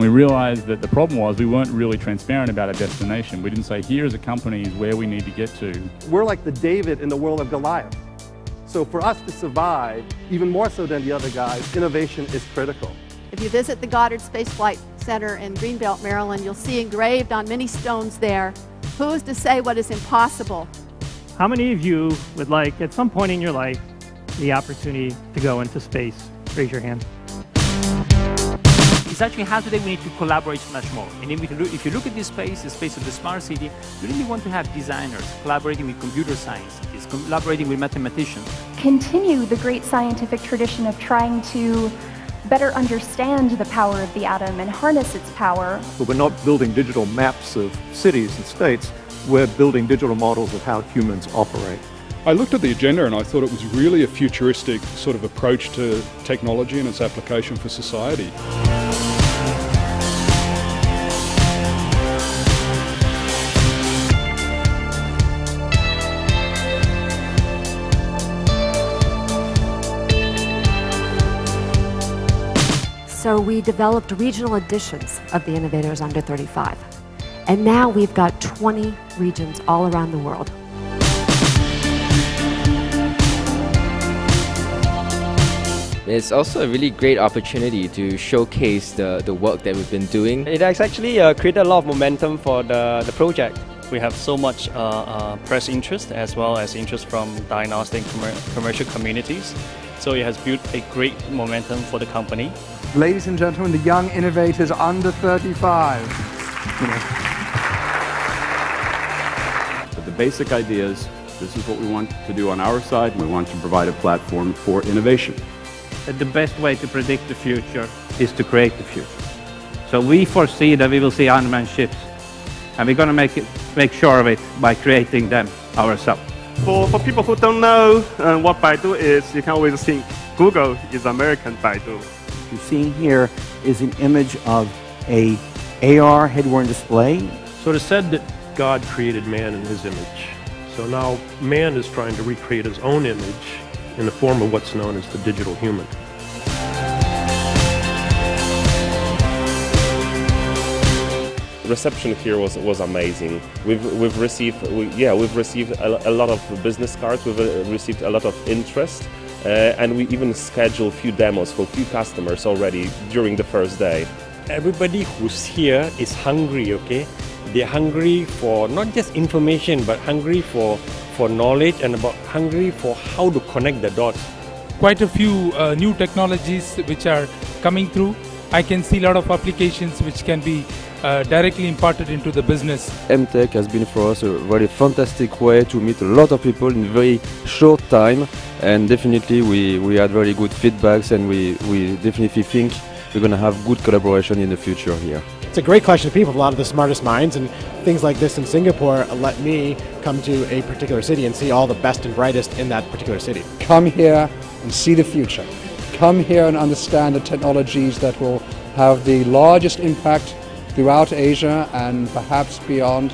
And we realized that the problem was we weren't really transparent about our destination. We didn't say, here as a company is where we need to get to. We're like the David in the world of Goliath. So for us to survive, even more so than the other guys, innovation is critical. If you visit the Goddard Space Flight Center in Greenbelt, Maryland, you'll see engraved on many stones there, who is to say what is impossible? How many of you would like, at some point in your life, the opportunity to go into space? Raise your hand. It's actually how today we need to collaborate much more. And if you, look, if you look at this space, the space of the smart city, you really want to have designers collaborating with computer scientists, collaborating with mathematicians. Continue the great scientific tradition of trying to better understand the power of the atom and harness its power. But we're not building digital maps of cities and states, we're building digital models of how humans operate. I looked at the agenda and I thought it was really a futuristic sort of approach to technology and its application for society. So we developed regional editions of the Innovators Under 35. And now we've got 20 regions all around the world. It's also a really great opportunity to showcase the, the work that we've been doing. It has actually uh, created a lot of momentum for the, the project. We have so much uh, uh, press interest as well as interest from diagnostic commercial communities. So it has built a great momentum for the company. Ladies and gentlemen, the young innovators under 35. But the basic idea is this is what we want to do on our side. We want to provide a platform for innovation. The best way to predict the future is to create the future. So we foresee that we will see unmanned ships, and we're going to make, it, make sure of it by creating them ourselves. For, for people who don't know uh, what Baidu is, you can always think Google is American Baidu. What you're seeing here is an image of a AR head-worn display. So it is said that God created man in his image. So now man is trying to recreate his own image in the form of what's known as the digital human. Reception here was was amazing. We've we've received we, yeah we've received a, a, lot of business cards. We've uh, received a lot of interest, uh, and we even scheduled a few demos for a few customers already during the first day. Everybody who's here is hungry. Okay, they're hungry for not just information but hungry for for knowledge and about hungry for how to connect the dots. Quite a few uh, new technologies which are coming through. I can see a lot of applications which can be uh, directly imparted into the business. EmTech has been for us a very fantastic way to meet a lot of people in very short time and definitely we, we had very good feedbacks and we, we definitely think we're going to have good collaboration in the future here. It's a great collection of people, a lot of the smartest minds, and things like this in Singapore let me come to a particular city and see all the best and brightest in that particular city. Come here and see the future. Come here and understand the technologies that will have the largest impact throughout Asia and perhaps beyond